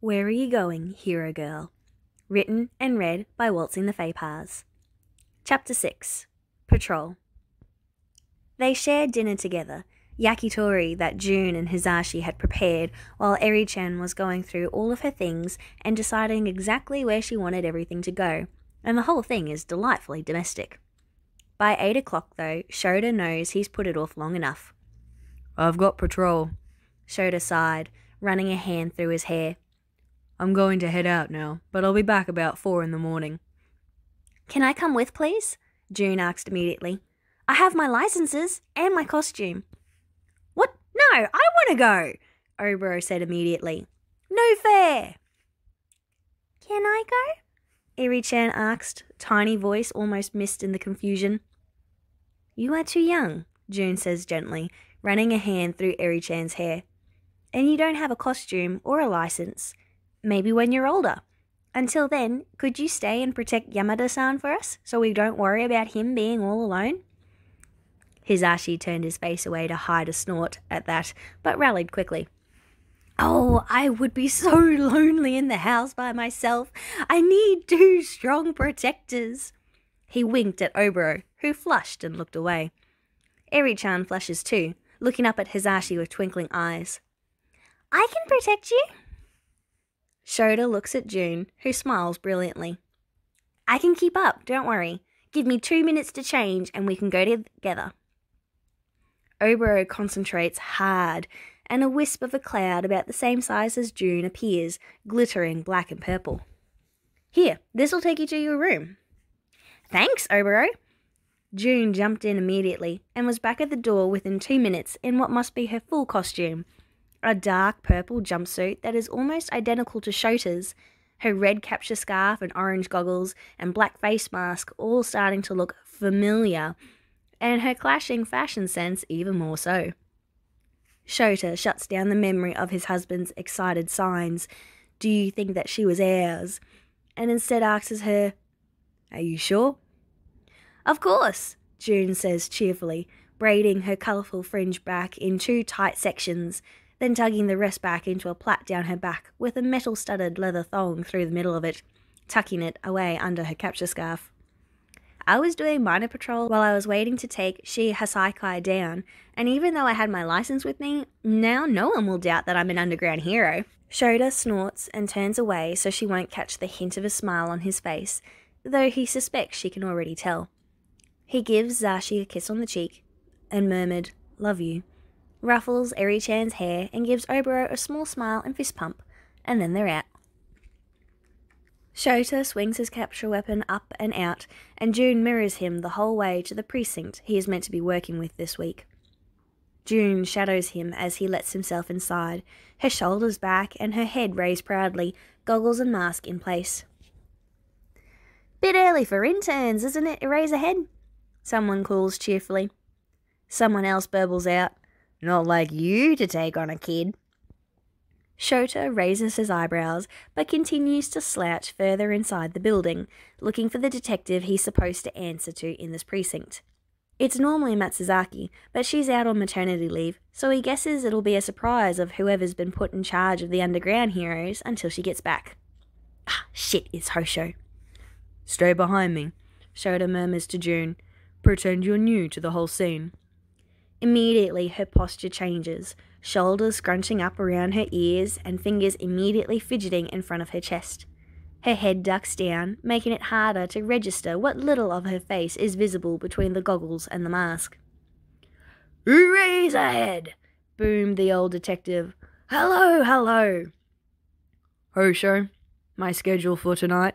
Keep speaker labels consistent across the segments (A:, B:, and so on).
A: Where Are You Going, Hero Girl? Written and read by Waltzing the Fae Paths. Chapter 6 Patrol. They shared dinner together, yakitori that June and Hizashi had prepared, while Eri Chan was going through all of her things and deciding exactly where she wanted everything to go, and the whole thing is delightfully domestic. By eight o'clock, though, Shota knows he's put it off long enough.
B: I've got patrol.
A: Shota sighed, running a hand through his hair.
B: I'm going to head out now, but I'll be back about four in the morning.
A: Can I come with, please? June asked immediately. I have my licenses and my costume. What? No, I want to go, Oboro said immediately. No fair. Can I go? Eri Chan asked, tiny voice almost missed in the confusion. You are too young, June says gently, running a hand through Eri Chan's hair. And you don't have a costume or a license. Maybe when you're older. Until then, could you stay and protect Yamada san for us so we don't worry about him being all alone? Hizashi turned his face away to hide a snort at that, but rallied quickly. Oh, I would be so lonely in the house by myself. I need two strong protectors. He winked at Oboro, who flushed and looked away. Eri-chan flushes too, looking up at Hizashi with twinkling eyes. I can protect you. Shota looks at June, who smiles brilliantly. I can keep up, don't worry. Give me two minutes to change and we can go together. Oboro concentrates hard, and a wisp of a cloud about the same size as June appears, glittering black and purple. Here, this'll take you to your room. Thanks, Oboro. June jumped in immediately and was back at the door within two minutes in what must be her full costume a dark purple jumpsuit that is almost identical to Shota's, her red capture scarf and orange goggles and black face mask all starting to look familiar and her clashing fashion sense even more so. Shota shuts down the memory of his husband's excited signs. Do you think that she was ours? And instead asks her, Are you sure? Of course, June says cheerfully, braiding her colourful fringe back in two tight sections, then tugging the rest back into a plait down her back with a metal studded leather thong through the middle of it, tucking it away under her capture scarf. I was doing minor patrol while I was waiting to take Shie Hassaikai down, and even though I had my license with me, now no one will doubt that I'm an underground hero. Shota snorts and turns away so she won't catch the hint of a smile on his face, though he suspects she can already tell. He gives Zashi a kiss on the cheek and murmured, Love you, ruffles Eri Chan's hair and gives Oboro a small smile and fist pump, and then they're out. Shota swings his capture weapon up and out, and June mirrors him the whole way to the precinct he is meant to be working with this week. June shadows him as he lets himself inside, her shoulders back and her head raised proudly, goggles and mask in place. Bit early for interns, isn't it, Eraserhead? Someone calls cheerfully. Someone else burbles out, Not like you to take on a kid. Shota raises his eyebrows, but continues to slouch further inside the building, looking for the detective he's supposed to answer to in this precinct. It's normally Matsuzaki, but she's out on maternity leave, so he guesses it'll be a surprise of whoever's been put in charge of the underground heroes until she gets back. Ah, shit, it's Hosho.
B: Stay behind me, Shota murmurs to June. Pretend you're new to the whole scene.
A: Immediately, her posture changes, shoulders scrunching up around her ears and fingers immediately fidgeting in front of her chest. Her head ducks down, making it harder to register what little of her face is visible between the goggles and the mask.
B: Eraserhead!
A: boomed the old detective. Hello, hello!
B: Hosho, my schedule for tonight.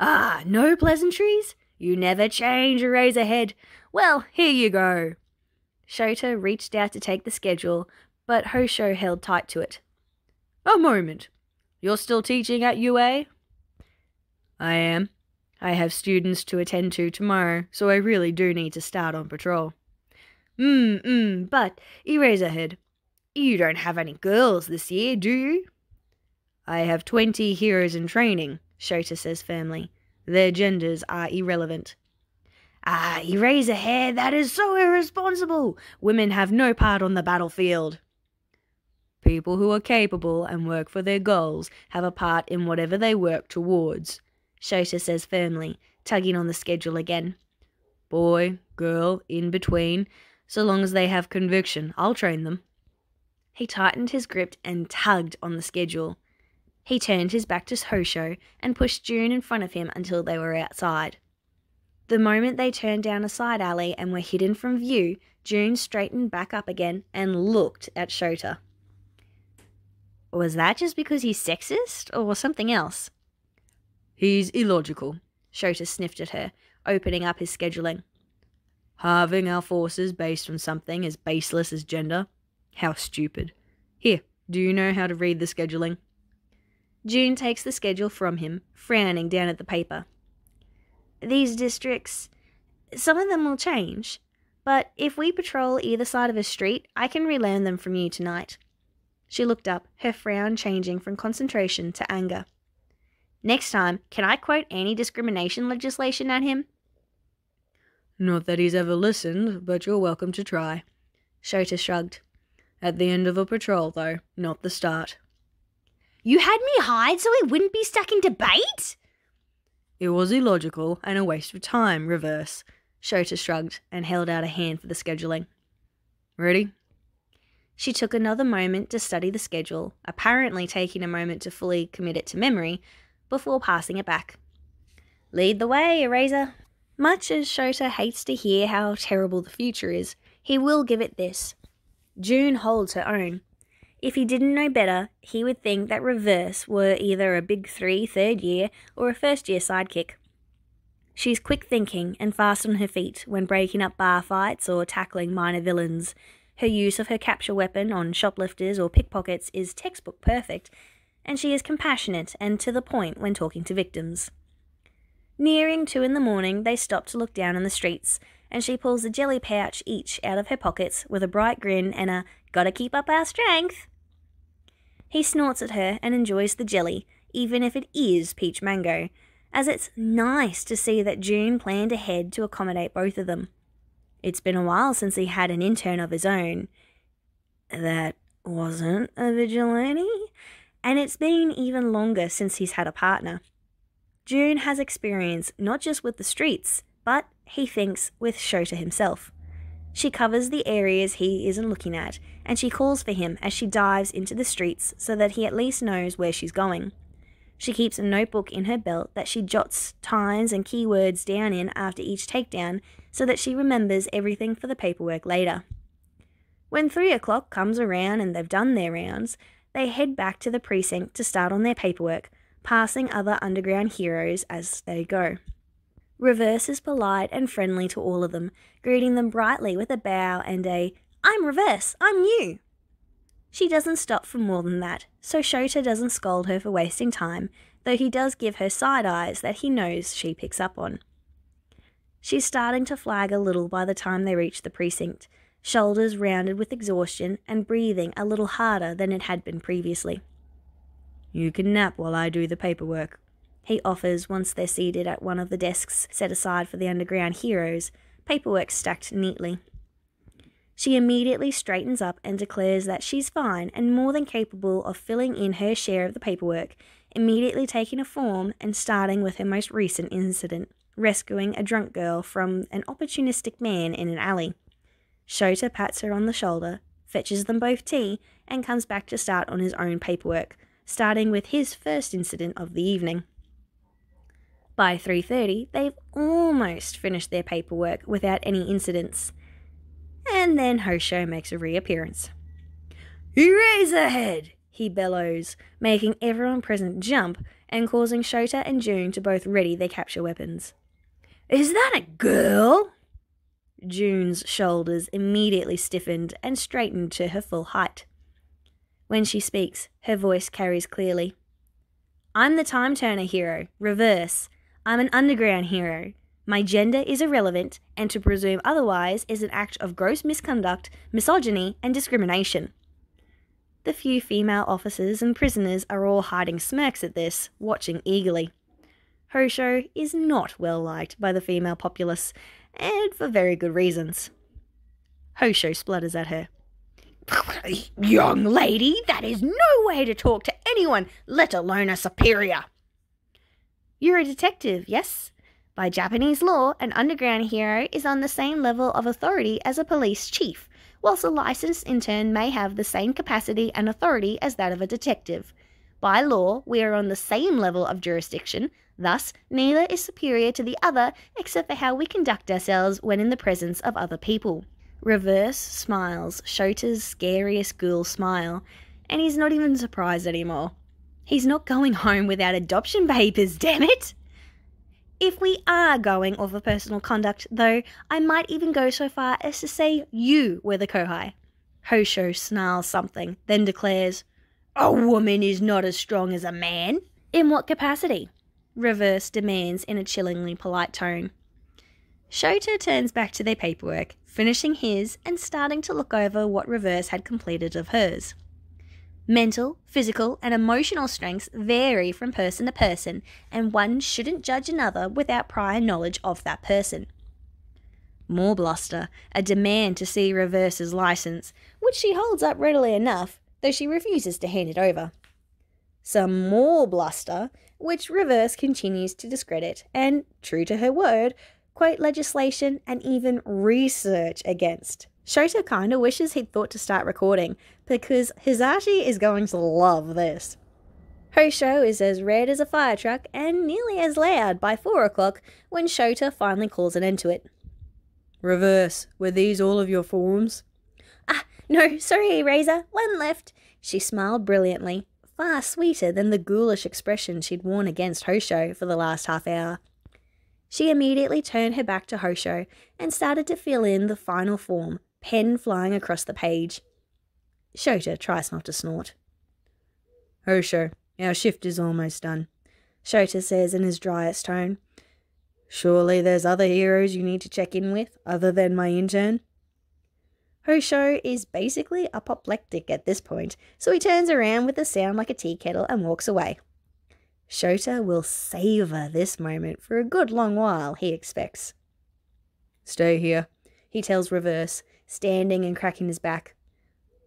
A: Ah, no pleasantries? You never change, Eraserhead. Well, here you go. Shota reached out to take the schedule, but Hosho held tight to it.
B: A moment. You're still teaching at UA? I am. I have students to attend to tomorrow, so I really do need to start on patrol.
A: Mm, mm, but Eraserhead, you don't have any girls this year, do you?
B: I have twenty heroes in training, Shota says firmly. Their genders are irrelevant.
A: Ah, you raise a hair, that is so irresponsible. Women have no part on the battlefield.
B: People who are capable and work for their goals have a part in whatever they work towards,
A: Shota says firmly, tugging on the schedule again.
B: Boy, girl, in between, so long as they have conviction, I'll train them.
A: He tightened his grip and tugged on the schedule. He turned his back to Hosho and pushed June in front of him until they were outside. The moment they turned down a side alley and were hidden from view, June straightened back up again and looked at Shota. Was that just because he's sexist or something else?
B: He's illogical,
A: Shota sniffed at her, opening up his scheduling.
B: Halving our forces based on something as baseless as gender? How stupid. Here, do you know how to read the scheduling?
A: June takes the schedule from him, frowning down at the paper. These districts, some of them will change, but if we patrol either side of a street, I can relearn them from you tonight. She looked up, her frown changing from concentration to anger. Next time, can I quote anti discrimination legislation at him?
B: Not that he's ever listened, but you're welcome to try.
A: Shota shrugged.
B: At the end of a patrol, though, not the start.
A: You had me hide so we wouldn't be stuck in debate?
B: It was illogical and a waste of time, reverse.
A: Shota shrugged and held out a hand for the scheduling.
B: Ready?
A: She took another moment to study the schedule, apparently taking a moment to fully commit it to memory, before passing it back. Lead the way, Eraser. Much as Shota hates to hear how terrible the future is, he will give it this. June holds her own. If he didn't know better, he would think that Reverse were either a big three third year or a first year sidekick. She's quick thinking and fast on her feet when breaking up bar fights or tackling minor villains. Her use of her capture weapon on shoplifters or pickpockets is textbook perfect, and she is compassionate and to the point when talking to victims. Nearing two in the morning, they stop to look down on the streets, and she pulls a jelly pouch each out of her pockets with a bright grin and a gotta keep up our strength. He snorts at her and enjoys the jelly, even if it is peach mango, as it's nice to see that June planned ahead to accommodate both of them. It's been a while since he had an intern of his own. That wasn't a vigilante, and it's been even longer since he's had a partner. June has experience not just with the streets, but he thinks with Shota himself. She covers the areas he isn't looking at, and she calls for him as she dives into the streets so that he at least knows where she's going. She keeps a notebook in her belt that she jots times and keywords down in after each takedown so that she remembers everything for the paperwork later. When three o'clock comes around and they've done their rounds, they head back to the precinct to start on their paperwork, passing other underground heroes as they go. Reverse is polite and friendly to all of them, greeting them brightly with a bow and a, I'm Reverse, I'm new. She doesn't stop for more than that, so Shota doesn't scold her for wasting time, though he does give her side eyes that he knows she picks up on. She's starting to flag a little by the time they reach the precinct, shoulders rounded with exhaustion and breathing a little harder than it had been previously.
B: You can nap while I do the paperwork,
A: he offers once they're seated at one of the desks set aside for the underground heroes, paperwork stacked neatly. She immediately straightens up and declares that she's fine and more than capable of filling in her share of the paperwork, immediately taking a form and starting with her most recent incident rescuing a drunk girl from an opportunistic man in an alley. Shota pats her on the shoulder, fetches them both tea, and comes back to start on his own paperwork, starting with his first incident of the evening. By 3:30, they've almost finished their paperwork without any incidents. And then Hosho makes a reappearance. Eraserhead! he bellows, making everyone present jump and causing Shota and June to both ready their capture weapons. Is that a girl? June's shoulders immediately stiffened and straightened to her full height. When she speaks, her voice carries clearly. I'm the time turner hero, reverse, I'm an underground hero. My gender is irrelevant, and to presume otherwise is an act of gross misconduct, misogyny, and discrimination. The few female officers and prisoners are all hiding smirks at this, watching eagerly. Hosho is not well liked by the female populace, and for very good reasons. Hosho splutters at her.
B: Young lady, that is no way to talk to anyone, let alone a superior.
A: You're a detective, yes? By Japanese law, an underground hero is on the same level of authority as a police chief, whilst a licensed in turn may have the same capacity and authority as that of a detective. By law, we are on the same level of jurisdiction, thus, neither is superior to the other except for how we conduct ourselves when in the presence of other people. Reverse smiles Shota's scariest ghoul smile, and he's not even surprised anymore. He's not going home without adoption papers, damn it! If we are going of personal conduct, though, I might even go so far as to say you were the Kohai. Hosho snarls something, then declares, A woman is not as strong as a man. In what capacity? Reverse demands in a chillingly polite tone. Shota turns back to their paperwork, finishing his and starting to look over what Reverse had completed of hers. Mental, physical, and emotional strengths vary from person to person, and one shouldn't judge another without prior knowledge of that person. More bluster, a demand to see Reverse's license, which she holds up readily enough, though she refuses to hand it over. Some more bluster, which Reverse continues to discredit, and, true to her word, quote legislation and even research against. Shota kinda wishes he'd thought to start recording, because Hizashi is going to love this. Hosho is as red as a fire truck and nearly as loud by four o'clock when Shota finally calls an end to it.
B: Reverse, were these all of your forms?
A: Ah, no, sorry, Eraser, one left. She smiled brilliantly, far sweeter than the ghoulish expression she'd worn against Hosho for the last half hour. She immediately turned her back to Hosho and started to fill in the final form, pen flying across the page. Shota tries not to snort.
B: Oh, Hosho, our shift is almost done,
A: Shota says in his driest tone.
B: Surely there's other heroes you need to check in with, other than my intern?
A: Hosho is basically apoplectic at this point, so he turns around with a sound like a tea kettle and walks away. Shota will savour this moment for a good long while, he expects.
B: Stay here,
A: he tells Reverse, standing and cracking his back.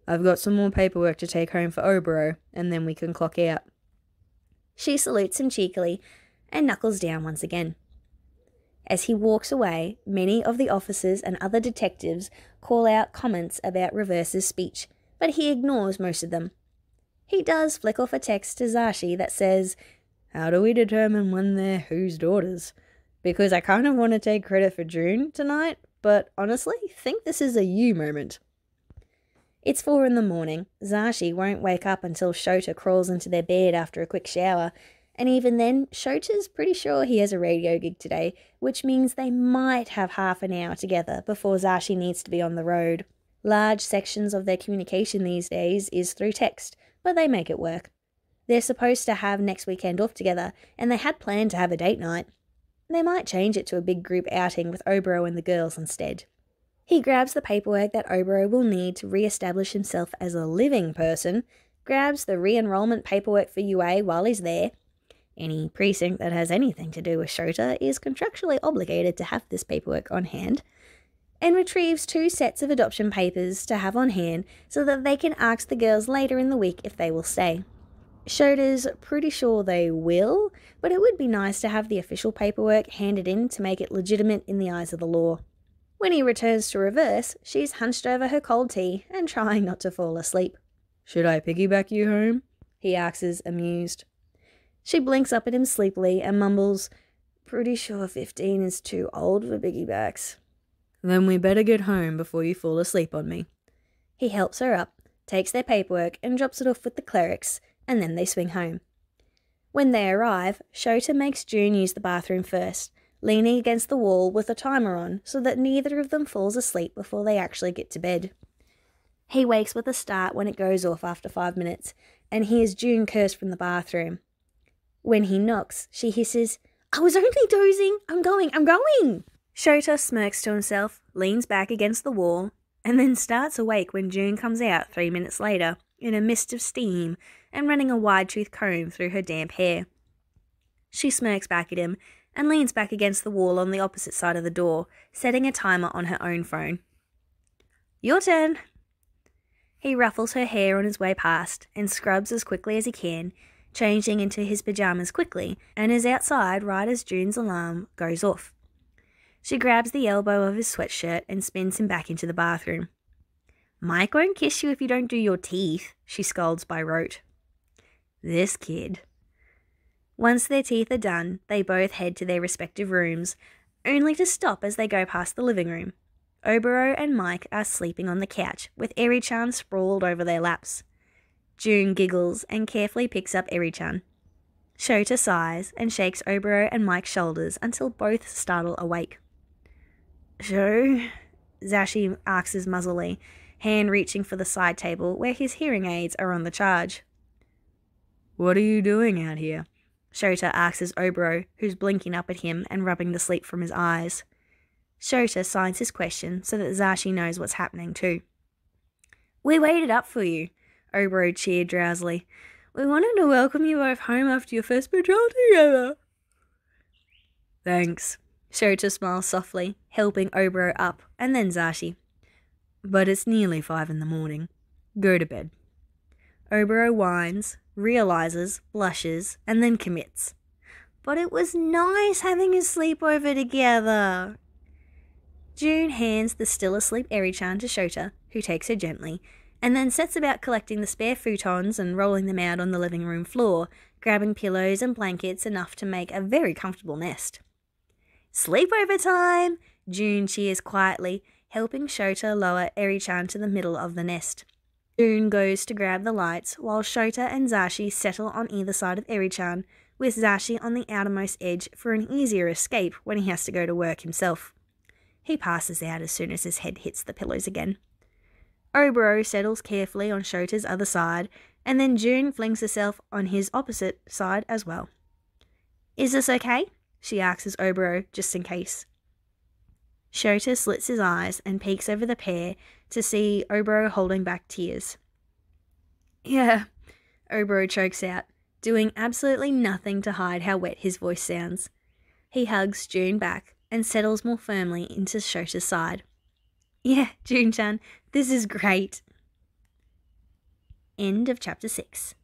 B: I've got some more paperwork to take home for Oboro, and then we can clock out.
A: She salutes him cheekily and knuckles down once again. As he walks away, many of the officers and other detectives call out comments about Reverse's speech, but he ignores most of them. He does flick off a text to Zashi that says, How do we determine when they're whose daughters? Because I kind of want to take credit for June tonight, but honestly, think this is a you moment. It's four in the morning. Zashi won't wake up until Shota crawls into their bed after a quick shower, and even then, Shota's pretty sure he has a radio gig today, which means they might have half an hour together before Zashi needs to be on the road. Large sections of their communication these days is through text, but they make it work. They're supposed to have next weekend off together, and they had planned to have a date night. They might change it to a big group outing with Oboro and the girls instead. He grabs the paperwork that Oboro will need to re establish himself as a living person, grabs the re enrollment paperwork for UA while he's there. Any precinct that has anything to do with Shota is contractually obligated to have this paperwork on hand, and retrieves two sets of adoption papers to have on hand so that they can ask the girls later in the week if they will stay. Shota's pretty sure they will, but it would be nice to have the official paperwork handed in to make it legitimate in the eyes of the law. When he returns to reverse, she's hunched over her cold tea and trying not to fall asleep.
B: Should I piggyback you home?
A: He asks, amused. She blinks up at him sleepily and mumbles, Pretty sure 15 is too old for piggybacks.
B: Then we better get home before you fall asleep on me.
A: He helps her up, takes their paperwork, and drops it off with the clerics, and then they swing home. When they arrive, Shota makes June use the bathroom first, leaning against the wall with a timer on so that neither of them falls asleep before they actually get to bed. He wakes with a start when it goes off after five minutes and hears June curse from the bathroom. When he knocks, she hisses, I was only dozing. I'm going, I'm going. Shota smirks to himself, leans back against the wall, and then starts awake when June comes out three minutes later in a mist of steam and running a wide tooth comb through her damp hair. She smirks back at him and leans back against the wall on the opposite side of the door, setting a timer on her own phone. Your turn. He ruffles her hair on his way past and scrubs as quickly as he can, changing into his pajamas quickly, and is outside right as June's alarm goes off. She grabs the elbow of his sweatshirt and spins him back into the bathroom. Mike won't kiss you if you don't do your teeth, she scolds by rote. This kid. Once their teeth are done, they both head to their respective rooms, only to stop as they go past the living room. Oboro and Mike are sleeping on the couch, with Eri-chan sprawled over their laps. June giggles and carefully picks up Eri-chan. Shota sighs and shakes Oboro and Mike's shoulders until both startle awake. Sho? Zashi asks muzzily, hand reaching for the side table where his hearing aids are on the charge.
B: What are you doing out here?
A: Shota asks Oboro, who's blinking up at him and rubbing the sleep from his eyes. Shota signs his question so that Zashi knows what's happening too. We waited up for you, Oboro cheered drowsily. We wanted to welcome you both home after your first patrol together.
B: Thanks.
A: Shota smiles softly, helping Oboro up, and then Zashi.
B: But it's nearly five in the morning. Go to bed.
A: Oboro whines, realizes, blushes, and then commits. But it was nice having a sleepover together. June hands the still asleep Eri-chan to Shota, who takes her gently, and then sets about collecting the spare futons and rolling them out on the living room floor, grabbing pillows and blankets enough to make a very comfortable nest. Sleepover time! June cheers quietly, helping Shota lower Eri-chan to the middle of the nest. June goes to grab the lights while Shota and Zashi settle on either side of Eri-chan, with Zashi on the outermost edge for an easier escape when he has to go to work himself. He passes out as soon as his head hits the pillows again. Oboro settles carefully on Shota's other side, and then June flings herself on his opposite side as well. Is this okay? she asks Oboro, just in case. Shota slits his eyes and peeks over the pair to see Oboro holding back tears. Yeah, Oboro chokes out, doing absolutely nothing to hide how wet his voice sounds. He hugs June back and settles more firmly into Shota's side. Yeah, June chan, this is great. End of chapter 6.